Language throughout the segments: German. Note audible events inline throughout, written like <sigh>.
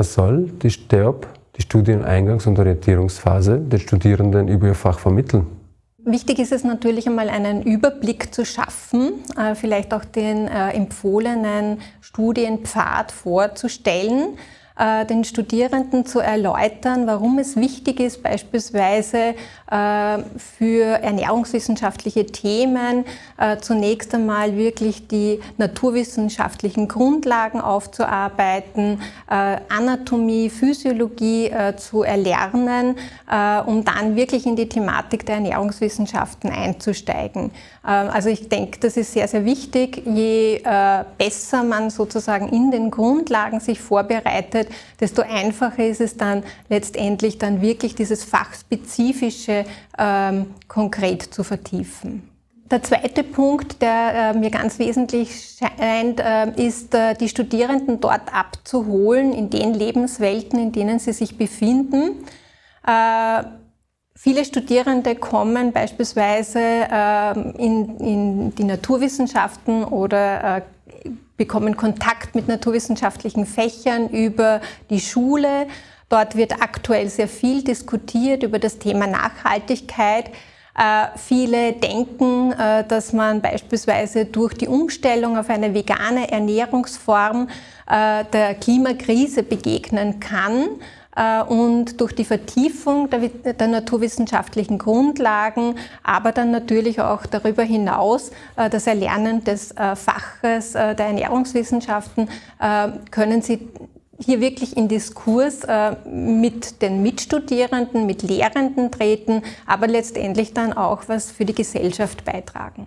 Was soll die STEOP, die Studieneingangs- und Orientierungsphase, den Studierenden über ihr Fach vermitteln? Wichtig ist es natürlich einmal einen Überblick zu schaffen, äh, vielleicht auch den äh, empfohlenen Studienpfad vorzustellen äh, den Studierenden zu erläutern, warum es wichtig ist, beispielsweise äh, für ernährungswissenschaftliche Themen äh, zunächst einmal wirklich die naturwissenschaftlichen Grundlagen aufzuarbeiten, Anatomie, Physiologie zu erlernen, um dann wirklich in die Thematik der Ernährungswissenschaften einzusteigen. Also ich denke, das ist sehr, sehr wichtig. Je besser man sozusagen in den Grundlagen sich vorbereitet, desto einfacher ist es dann letztendlich dann wirklich dieses fachspezifische ähm, konkret zu vertiefen. Der zweite Punkt, der äh, mir ganz wesentlich scheint, äh, ist, äh, die Studierenden dort abzuholen in den Lebenswelten, in denen sie sich befinden. Viele Studierende kommen beispielsweise ähm, in, in, die Naturwissenschaften oder bekommen Kontakt mit naturwissenschaftlichen Fächern über die Schule. Dort wird aktuell sehr viel diskutiert über das Thema Nachhaltigkeit. Äh, viele denken, äh, dass man beispielsweise durch die Umstellung auf eine vegane Ernährungsform äh, der Klimakrise begegnen kann und durch die Vertiefung der, der, naturwissenschaftlichen Grundlagen, aber dann natürlich auch darüber hinaus äh, das Erlernen des äh, Faches der Ernährungswissenschaften können Sie hier wirklich in Diskurs mit den Mitstudierenden, mit Lehrenden treten, aber letztendlich dann auch was für die Gesellschaft beitragen.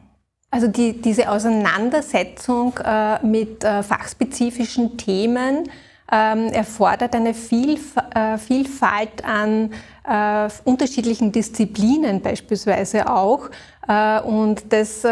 Also die, diese Auseinandersetzung mit fachspezifischen Themen erfordert eine Vielf äh, Vielfalt an äh, unterschiedlichen Disziplinen beispielsweise auch. Äh, und das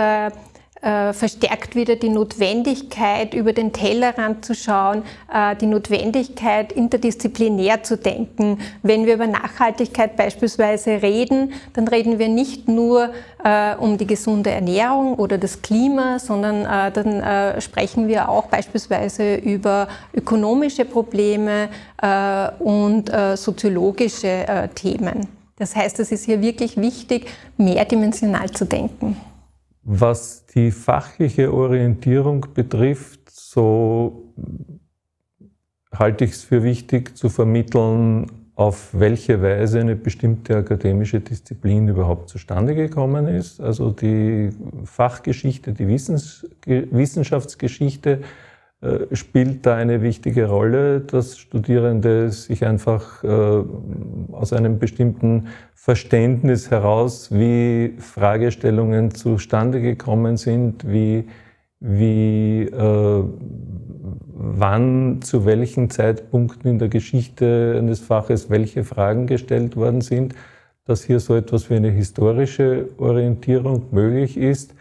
äh, äh, verstärkt wieder die Notwendigkeit, über den Tellerrand zu schauen, äh, die Notwendigkeit, interdisziplinär zu denken. Wenn wir über Nachhaltigkeit beispielsweise reden, dann reden wir nicht nur äh, um die gesunde Ernährung oder das Klima, sondern dann sprechen wir auch beispielsweise über ökonomische Probleme und soziologische Themen. Das heißt, es ist hier wirklich wichtig, mehrdimensional zu denken. Was die fachliche Orientierung betrifft, so halte ich es für wichtig zu vermitteln, auf welche Weise eine bestimmte akademische Disziplin überhaupt zustande gekommen ist. Also die Fachgeschichte, die Wissens Wissenschaftsgeschichte äh, spielt da eine wichtige Rolle, dass Studierende sich einfach äh, aus einem bestimmten Verständnis heraus, wie Fragestellungen zustande gekommen sind, wie, wie äh, wann, zu welchen Zeitpunkten in der Geschichte eines Faches welche Fragen gestellt worden sind, dass hier so etwas wie eine historische Orientierung möglich ist.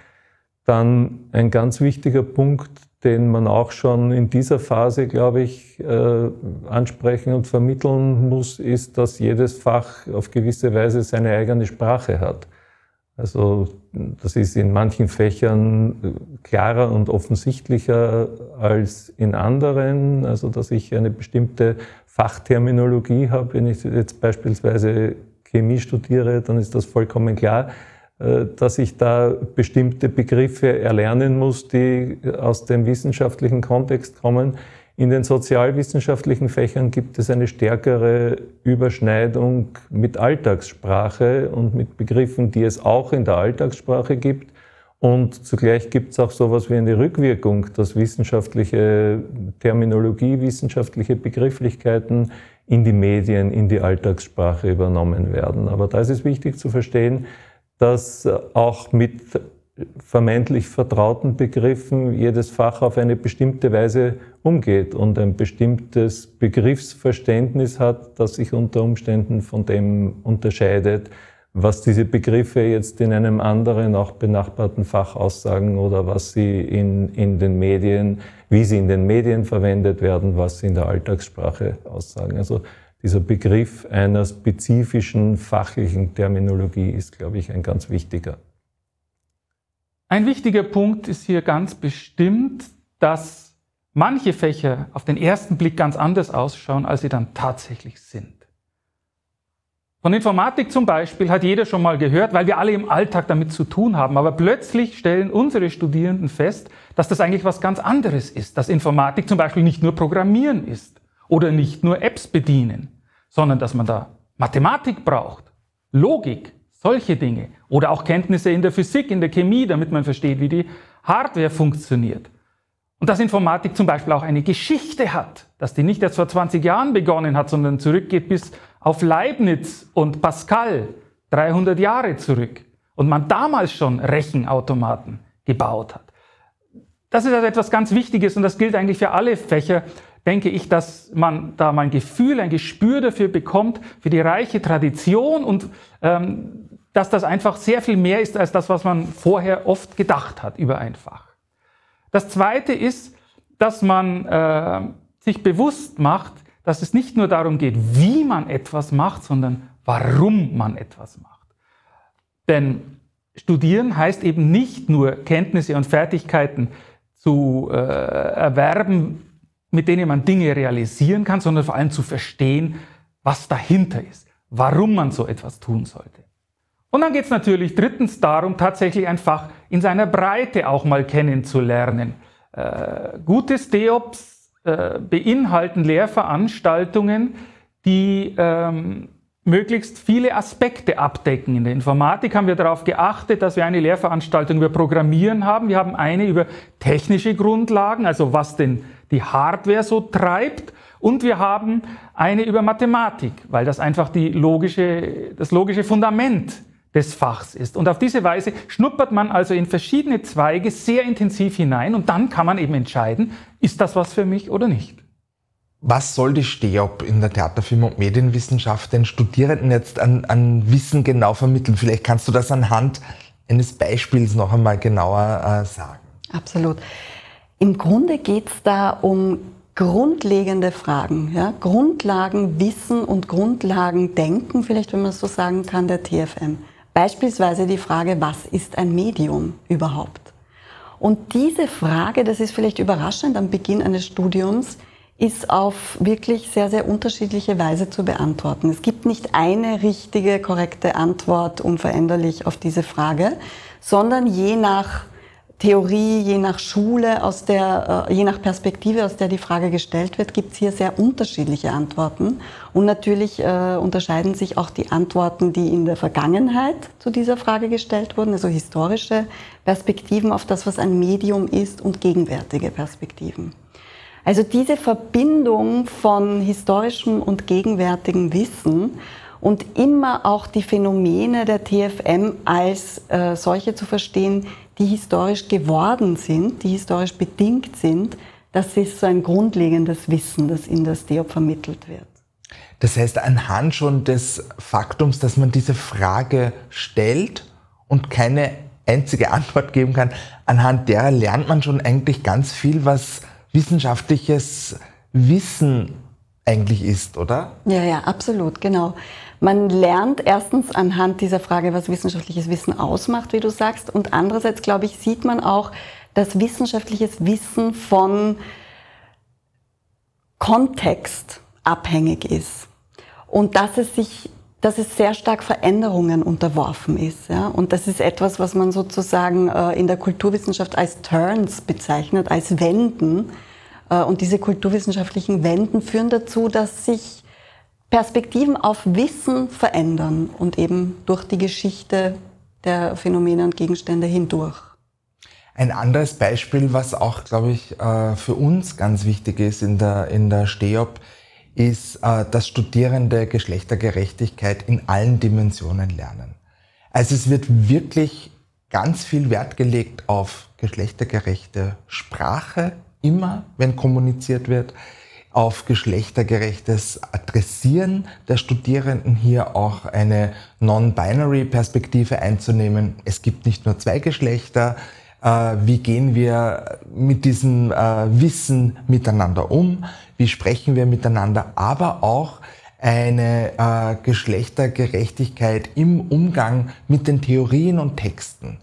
Dann ein ganz wichtiger Punkt, den man auch schon in dieser Phase, glaube ich, äh, ansprechen und vermitteln muss, ist, dass jedes Fach auf gewisse Weise seine eigene Sprache hat. Also das ist in manchen Fächern klarer und offensichtlicher als in anderen. Also dass ich eine bestimmte Fachterminologie habe. Wenn ich jetzt beispielsweise Chemie studiere, dann ist das vollkommen klar. Äh, dass ich da bestimmte Begriffe erlernen muss, die aus dem wissenschaftlichen Kontext kommen. In den sozialwissenschaftlichen Fächern gibt es eine stärkere Überschneidung mit Alltagssprache und mit Begriffen, die es auch in der Alltagssprache gibt. Und zugleich gibt es auch sowas wie eine Rückwirkung, dass wissenschaftliche Terminologie, wissenschaftliche Begrifflichkeiten in die Medien, in die Alltagssprache übernommen werden. Aber da ist es wichtig zu verstehen, dass auch mit vermeintlich vertrauten Begriffen jedes Fach auf eine bestimmte Weise umgeht und ein bestimmtes Begriffsverständnis hat, das sich unter Umständen von dem unterscheidet, was diese Begriffe jetzt in einem anderen, auch benachbarten Fach aussagen oder was sie in, in den Medien, wie sie in den Medien verwendet werden, was sie in der Alltagssprache aussagen. Also dieser Begriff einer spezifischen fachlichen Terminologie ist, glaube ich, ein ganz wichtiger. Ein wichtiger Punkt ist hier ganz bestimmt, dass manche Fächer auf den ersten Blick ganz anders ausschauen, als sie dann tatsächlich sind. Von Informatik zum Beispiel hat jeder schon mal gehört, weil wir alle im Alltag damit zu tun haben. Aber plötzlich stellen unsere Studierenden fest, dass das eigentlich was ganz anderes ist. Dass Informatik zum Beispiel nicht nur Programmieren ist oder nicht nur Apps bedienen, sondern dass man da Mathematik braucht, Logik, solche Dinge. Oder auch Kenntnisse in der Physik, in der Chemie, damit man versteht, wie die Hardware funktioniert. Und dass Informatik zum Beispiel auch eine Geschichte hat, dass die nicht erst vor 20 Jahren begonnen hat, sondern zurückgeht bis auf Leibniz und Pascal 300 Jahre zurück und man damals schon Rechenautomaten gebaut hat. Das ist also etwas ganz Wichtiges und das gilt eigentlich für alle Fächer, denke ich, dass man da mal ein Gefühl, ein Gespür dafür bekommt, für die reiche Tradition und ähm, dass das einfach sehr viel mehr ist als das, was man vorher oft gedacht hat über ein Fach. Das Zweite ist, dass man äh, sich bewusst macht, dass es nicht nur darum geht, wie man etwas macht, sondern warum man etwas macht. Denn studieren heißt eben nicht nur Kenntnisse und Fertigkeiten zu äh, erwerben, mit denen man Dinge realisieren kann, sondern vor allem zu verstehen, was dahinter ist, warum man so etwas tun sollte. Und dann geht es natürlich drittens darum, tatsächlich ein Fach in seiner Breite auch mal kennenzulernen. Äh, gutes DEOPS äh, beinhalten Lehrveranstaltungen, die ähm, möglichst viele Aspekte abdecken. In der Informatik haben wir darauf geachtet, dass wir eine Lehrveranstaltung über Programmieren haben. Wir haben eine über technische Grundlagen, also was denn die Hardware so treibt. Und wir haben eine über Mathematik, weil das einfach die logische, das logische Fundament des Fachs ist. Und auf diese Weise schnuppert man also in verschiedene Zweige sehr intensiv hinein und dann kann man eben entscheiden, ist das was für mich oder nicht. Was soll die STEOP in der Theaterfilm- und Medienwissenschaft den Studierenden jetzt an, an, Wissen genau vermitteln? Vielleicht kannst du das anhand eines Beispiels noch einmal genauer äh, sagen. Absolut. Im Grunde geht es da um grundlegende Fragen, ja? Grundlagenwissen und Grundlagendenken, vielleicht wenn man es so sagen kann, der TFM. Beispielsweise die Frage, was ist ein Medium überhaupt? Und diese Frage, das ist vielleicht überraschend am Beginn eines Studiums, ist auf wirklich sehr, sehr unterschiedliche Weise zu beantworten. Es gibt nicht eine richtige, korrekte Antwort unveränderlich auf diese Frage, sondern je nach Theorie, je nach Schule, aus der, äh, je nach Perspektive, aus der die Frage gestellt wird, gibt es hier sehr unterschiedliche Antworten. Und natürlich äh, unterscheiden sich auch die Antworten, die in der Vergangenheit zu dieser Frage gestellt wurden, also historische Perspektiven auf das, was ein Medium ist und gegenwärtige Perspektiven. Also diese Verbindung von historischem und gegenwärtigem Wissen und immer auch die Phänomene der TFM als äh, solche zu verstehen, die historisch geworden sind, die historisch bedingt sind, das ist so ein grundlegendes Wissen, das in das DEOP vermittelt wird. Das heißt, anhand schon des Faktums, dass man diese Frage stellt und keine einzige <laughs> Antwort geben kann, anhand der lernt man schon eigentlich ganz viel, was wissenschaftliches Wissen eigentlich ist, oder? Ja, ja, absolut, genau. Man lernt erstens anhand dieser Frage, was wissenschaftliches Wissen ausmacht, wie du sagst, und andererseits, glaube ich, sieht man auch, dass wissenschaftliches Wissen von Kontext abhängig ist und dass es sich dass es sehr stark Veränderungen unterworfen ist. Ja? Und das ist etwas, was man sozusagen äh, in der Kulturwissenschaft als Turns bezeichnet, als Wenden. Äh, und diese kulturwissenschaftlichen Wenden führen dazu, dass sich Perspektiven auf Wissen verändern und eben durch die Geschichte der Phänomene und Gegenstände hindurch. Ein anderes Beispiel, was auch, glaube ich, äh, für uns ganz wichtig ist in der, in der STEOP, ist, äh, dass Studierende Geschlechtergerechtigkeit in allen Dimensionen lernen. Also es wird wirklich ganz viel Wert gelegt auf geschlechtergerechte Sprache, immer wenn kommuniziert wird auf geschlechtergerechtes Adressieren der Studierenden hier auch eine Non-Binary-Perspektive einzunehmen. Es gibt nicht nur zwei Geschlechter. Äh, wie gehen wir mit diesem äh, Wissen miteinander um? Wie sprechen wir miteinander? Aber auch eine äh, Geschlechtergerechtigkeit im Umgang mit den Theorien und Texten.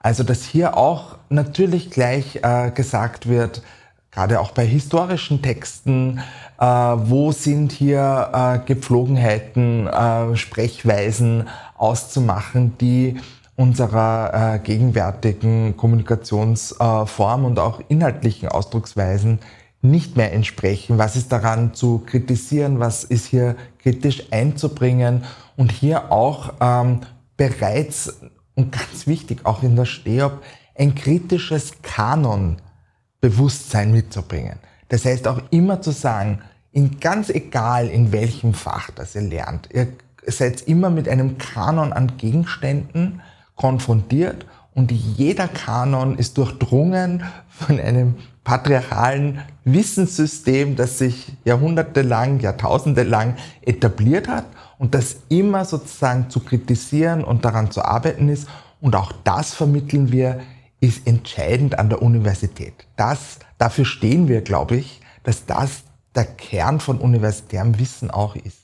Also dass hier auch natürlich gleich gesagt wird, gerade auch bei historischen Texten, äh, wo sind hier äh, Gepflogenheiten, äh, Sprechweisen auszumachen, die unserer äh, gegenwärtigen Kommunikationsform und auch inhaltlichen Ausdrucksweisen nicht mehr entsprechen. Was ist daran zu kritisieren? Was ist hier kritisch einzubringen? Und hier auch ähm, bereits und ganz wichtig, auch in der STEOP, ein kritisches Kanonbewusstsein mitzubringen. Das heißt auch immer zu sagen, in ganz egal in welchem Fach das ihr lernt, ihr seid immer mit einem Kanon an Gegenständen konfrontiert und jeder Kanon ist durchdrungen von einem patriarchalen Wissenssystem, das sich jahrhundertelang, jahrtausendelang etabliert hat und das immer sozusagen zu kritisieren und daran zu arbeiten ist. Und auch das vermitteln wir, ist entscheidend an der Universität. Das, dafür stehen wir, glaube ich, dass das der Kern von universitärem Wissen auch ist.